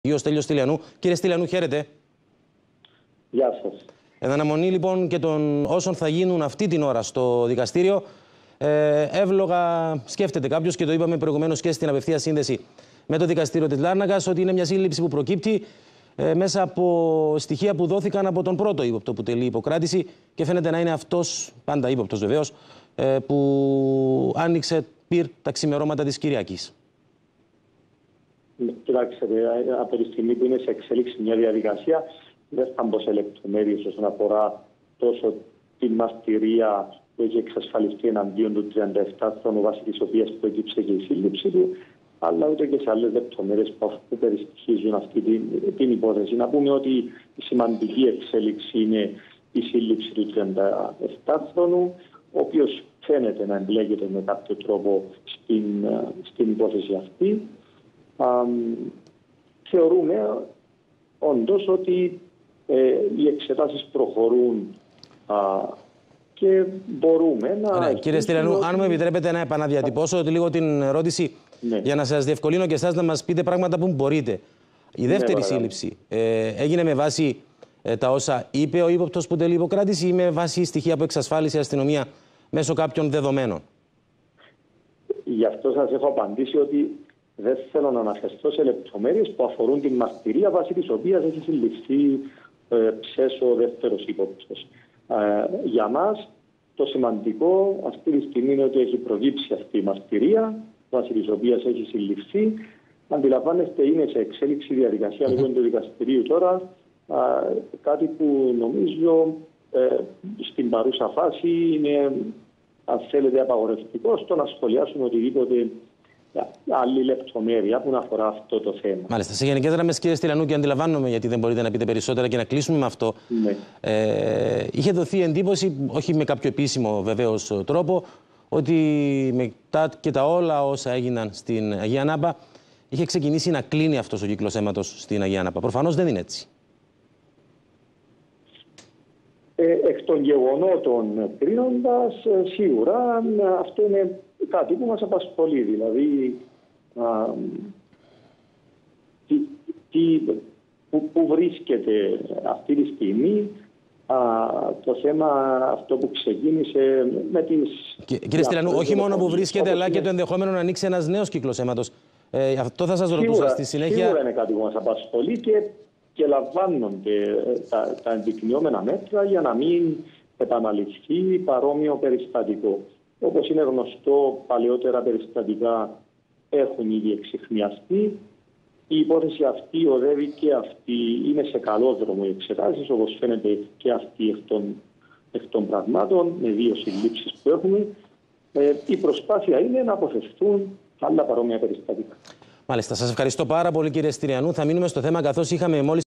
Γιος Στέλιος Στυλιανού. Κύριε Στυλιανού, χαίρετε. Γεια σας. Εν αναμονή λοιπόν και των όσων θα γίνουν αυτή την ώρα στο δικαστήριο, ε, εύλογα σκέφτεται κάποιος και το είπαμε προηγουμένως και στην απευθεία σύνδεση με το δικαστήριο της Λάρνακα ότι είναι μια σύλληψη που προκύπτει ε, μέσα από στοιχεία που δόθηκαν από τον πρώτο ύποπτο που τελεί υποκράτηση και φαίνεται να είναι αυτός, πάντα ύποπτος βεβαίως, ε, που άνοιξε πυρ τα ξημερώματα της Κυριακής. Κοιτάξτε, από τη στιγμή που είναι σε εξέλιξη μια διαδικασία, δεν θα μπω σε λεπτομέρειες όσον αφορά τόσο τη μαρτυρία που έχει εξασφαλιστεί εναντίον του 37χρονου, βάσει της οποίας προέκυψε και η σύλληψη του, αλλά ούτε και σε άλλες λεπτομέρειες που περιστοιχίζουν αυτή την, την υπόθεση. Να πούμε ότι η σημαντική εξέλιξη είναι η σύλληψη του 37χρονου, ο οποίος φαίνεται να εμπλέκεται με κάποιο τρόπο στην, στην υπόθεση αυτή. Α, θεωρούμε όντως ότι ε, οι εξετάσεις προχωρούν α, και μπορούμε να... Ναι, κύριε Στυλιανού, αν μου επιτρέπετε να επαναδιατυπώσω λίγο την ερώτηση ναι. για να σας διευκολύνω και εσάς να μας πείτε πράγματα που μπορείτε. Η ναι, δεύτερη ναι, σύλληψη ε, έγινε με βάση ε, τα όσα είπε ο ύποπτος που τελεί υποκράτηση ή με βάση στοιχεία που εξασφάλισε η αστυνομία μέσω κάποιων δεδομένων; Γι' αυτό σας έχω απαντήσει ότι δεν θέλω να αναφερθώ σε λεπτομέρειες που αφορούν την μαρτυρία βάσει της οποίας έχει συλληφθεί ε, ψέσω ο δεύτερος ύποπτος. Ε, για μας το σημαντικό αυτή τη στιγμή είναι ότι έχει προκύψει αυτή η μαρτυρία βάσει της οποίας έχει συλληφθεί. Αντιλαμβάνεστε είναι σε εξέλιξη διαδικασία λοιπόν του δικαστηρίου τώρα κάτι που νομίζω ε, στην παρούσα φάση είναι αν θέλετε απαγορευτικό στο να σχολιάσουμε οτιδήποτε άλλη λεπτομέρεια που αφορά αυτό το θέμα. Μάλιστα. Σε γενικές γραμμές, κύριε Στυλιανού, και αντιλαμβάνομαι γιατί δεν μπορείτε να πείτε περισσότερα και να κλείσουμε με αυτό. Ναι. Ε, είχε δοθεί εντύπωση, όχι με κάποιο επίσημο βεβαίως τρόπο, ότι μετά και τα όλα όσα έγιναν στην Αγία Νάμπα, είχε ξεκινήσει να κλείνει αυτός ο κύκλος αίματος στην Αγία Νάμπα. Προφανώς δεν είναι έτσι. Ε, εκ των γεγονότων κρίνοντα, ε, σίγουρα αυτό είναι κάτι που μας απασχολεί. Δηλαδή, α, τι, τι, που, που, βρίσκεται αυτή τη στιγμή α, το θέμα αυτό που ξεκίνησε με τις... Κύριε Στυλανού, όχι μόνο που βρίσκεται, αλλά και το ενδεχόμενο να ανοίξει ένας νέος κύκλος αίματος. Ε, αυτό θα σας ρωτούσα στη συνέχεια. Σίγουρα είναι κάτι που μας απασχολεί και, και λαμβάνονται τα, τα ενδεικνυόμενα μέτρα για να μην επαναληφθεί παρόμοιο περιστατικό. Όπως είναι γνωστό, παλαιότερα περιστατικά έχουν ήδη εξηχνιαστεί. Η υπόθεση αυτή οδεύει και αυτή, είναι σε καλό δρόμο οι εξετάσεις, όπως φαίνεται και αυτή εκ των, εκ των πραγμάτων, με δύο συλλήψεις που έχουμε. Ε, η προσπάθεια είναι να αποφευθούν άλλα παρόμοια περιστατικά. Μάλιστα. Σας ευχαριστώ πάρα πολύ, κύριε Στυριανού. Θα μείνουμε στο θέμα καθώς είχαμε μόλις.